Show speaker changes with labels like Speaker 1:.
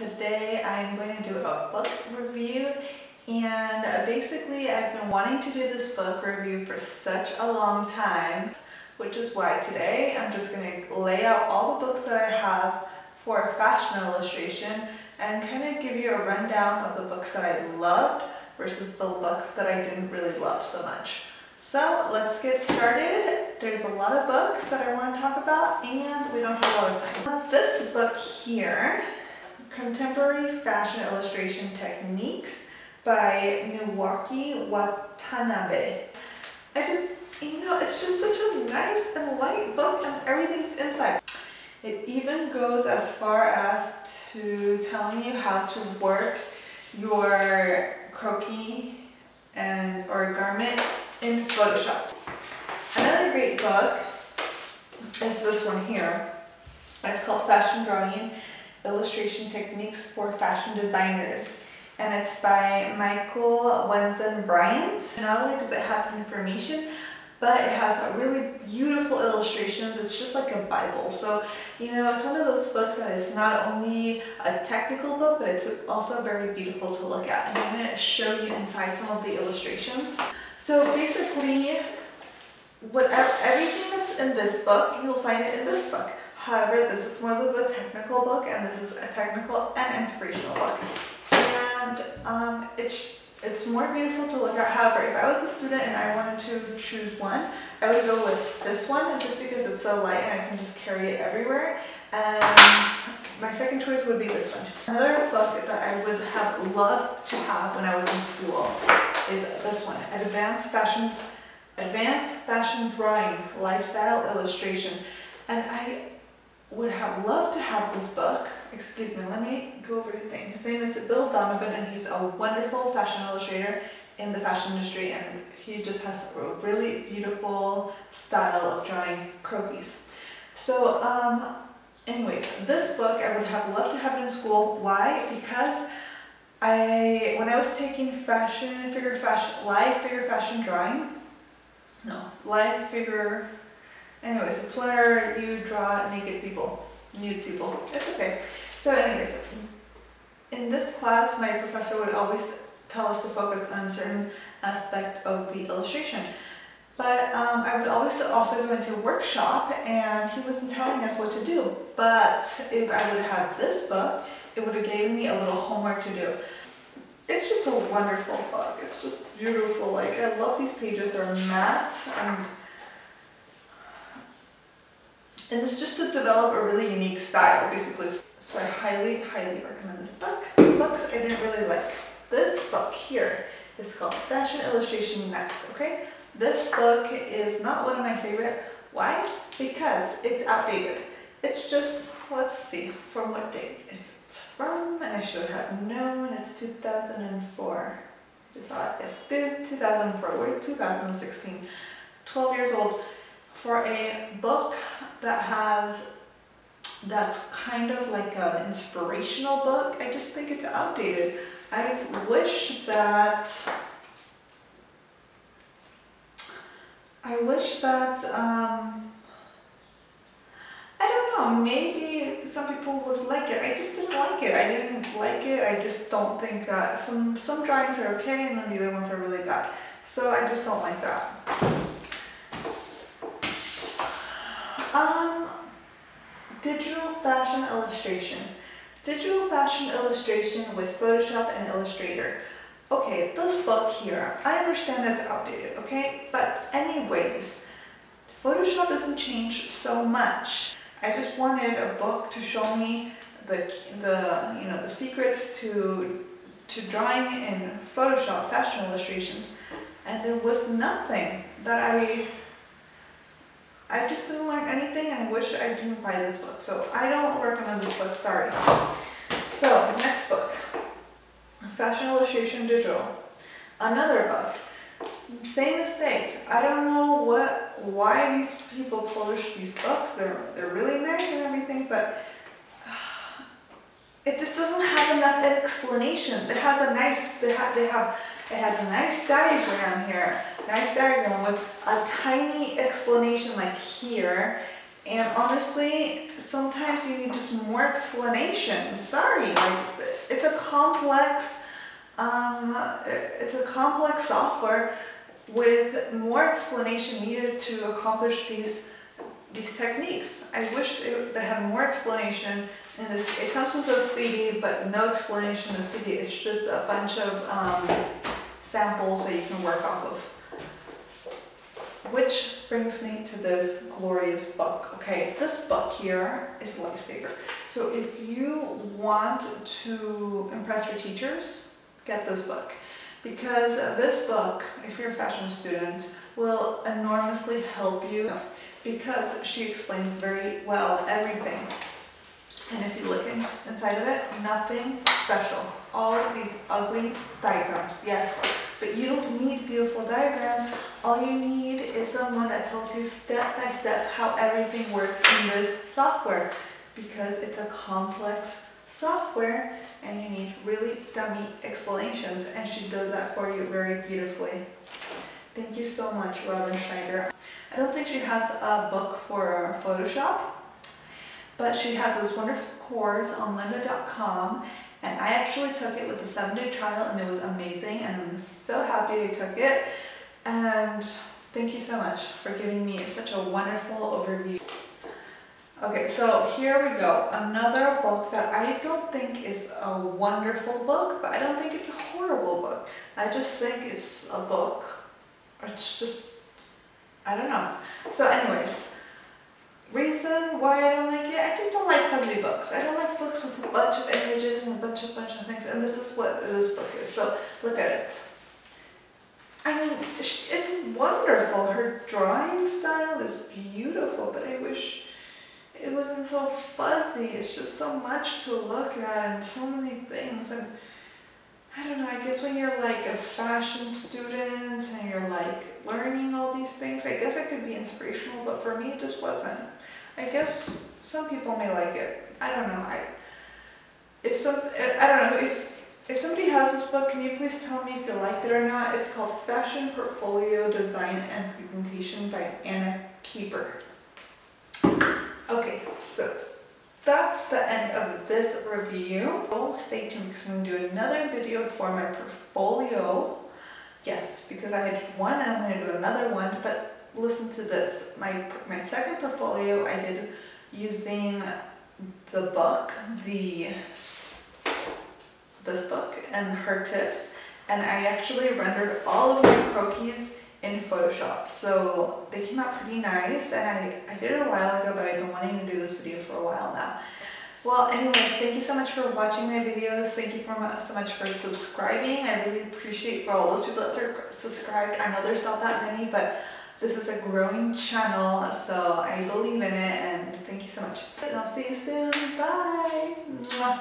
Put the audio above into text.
Speaker 1: Today I'm going to do a book review and uh, basically I've been wanting to do this book review for such a long time which is why today I'm just going to lay out all the books that I have for fashion illustration and kind of give you a rundown of the books that I loved versus the books that I didn't really love so much. So let's get started. There's a lot of books that I want to talk about and we don't have a lot of time. This book here Contemporary Fashion Illustration Techniques by Miwaki Watanabe. I just, you know, it's just such a nice and light book and everything's inside. It even goes as far as to telling you how to work your croquis and or garment in Photoshop. Another great book is this one here. It's called Fashion Drawing illustration techniques for fashion designers and it's by Michael Wesen Bryant. Not only does it have information, but it has a really beautiful illustrations. It's just like a Bible. So, you know, it's one of those books that is not only a technical book, but it's also very beautiful to look at. And I'm to show you inside some of the illustrations. So basically, whatever, everything that's in this book, you'll find it in this book. However, this is more of a technical book and this is a technical and inspirational book. And um, it's, it's more beautiful to look at. However, if I was a student and I wanted to choose one, I would go with this one just because it's so light and I can just carry it everywhere. And my second choice would be this one. Another book that I would have loved to have when I was in school is this one, Advanced Fashion, Advanced Fashion Drawing, Lifestyle Illustration. And I would have loved to have this book. Excuse me, let me go over his name. His name is Bil Donovan and he's a wonderful fashion illustrator in the fashion industry and he just has a really beautiful style of drawing croquis. So um, anyways, this book I would have loved to have in school. Why? Because I, when I was taking fashion, figure fashion, live figure fashion drawing, no, live figure Anyways, it's where you draw naked people, nude people. It's okay. So anyways, in this class, my professor would always tell us to focus on a certain aspect of the illustration. But um, I would always also go into a workshop and he wasn't telling us what to do. But if I would have this book, it would have given me a little homework to do. It's just a wonderful book. It's just beautiful. Like I love these pages. They're matte and and it's just to develop a really unique style, basically. So I highly, highly recommend this book. Books I didn't really like. This book here is called Fashion Illustration Next, okay? This book is not one of my favorite. Why? Because it's outdated. It's just, let's see, from what date is it from? And I should have known, it's 2004. You saw it, it's 2004, we're 2016. 12 years old for a book that has that's kind of like an inspirational book. I just think it's outdated. I wish that I wish that um, I don't know, maybe some people would like it. I just didn't like it. I didn't like it. I just don't think that some some drawings are okay and then the other ones are really bad. So I just don't like that. Digital fashion illustration. Digital fashion illustration with Photoshop and Illustrator. Okay, this book here, I understand it's outdated, okay? But anyways, Photoshop doesn't change so much. I just wanted a book to show me the, the you know, the secrets to, to drawing in Photoshop fashion illustrations. And there was nothing that I I just didn't learn anything and I wish I didn't buy this book. So I don't recommend this book, sorry. So, next book. Fashion Illustration Digital. Another book. Same mistake. I don't know what, why these people publish these books. They're, they're really nice and everything, but it just doesn't have enough explanation. It has a nice, they have, they have it has a nice diagram here, nice diagram with a tiny explanation like here. And honestly, sometimes you need just more explanation. Sorry, like it's a complex, um, it's a complex software with more explanation needed to accomplish these these techniques. I wish they, they had more explanation in this. It comes with a CD, but no explanation the CD. It's just a bunch of um, samples that you can work off of. Which brings me to this glorious book. Okay, this book here is lifesaver. So if you want to impress your teachers, get this book. Because this book, if you're a fashion student, will enormously help you because she explains very well everything. And if you look in, inside of it, nothing special. All of these ugly diagrams, yes. But you don't need beautiful diagrams. All you need is someone that tells you step by step how everything works in this software. Because it's a complex software and you need really dummy explanations and she does that for you very beautifully. Thank you so much, Robin Schneider. I don't think she has a book for Photoshop, but she has this wonderful course on lynda.com and I actually took it with a seven day trial and it was amazing and I'm so happy I took it and thank you so much for giving me such a wonderful overview. Okay, so here we go. Another book that I don't think is a wonderful book, but I don't think it's a horrible book. I just think it's a book. It's just I don't know. So anyways, reason why I don't like it, like fuzzy books. I don't like books with a bunch of images and a bunch of bunch of things, and this is what this book is. So look at it. I mean, it's wonderful. Her drawing style is beautiful, but I wish it wasn't so fuzzy. It's just so much to look at and so many things. And I don't know, I guess when you're like a fashion student and you're like learning all these things, I guess it could be inspirational, but for me it just wasn't. I guess some people may like it. I don't know. I if some I don't know if if somebody has this book, can you please tell me if you liked it or not? It's called Fashion Portfolio Design and Presentation by Anna Kiper. Okay, so that's the end of this review. Oh, stay tuned because I'm going to do another video for my portfolio. Yes, because I did one and I'm going to do another one, but listen to this. My, my second portfolio I did using the book, the this book and her tips and I actually rendered all of my croquis in Photoshop. So they came out pretty nice and I, I did it a while ago but I've been wanting to do this video for a while now. Well anyways, thank you so much for watching my videos. Thank you for, so much for subscribing. I really appreciate for all those people that are subscribed. I know there's not that many but this is a growing channel so I believe in it and thank you so much. And I'll see you soon. Bye!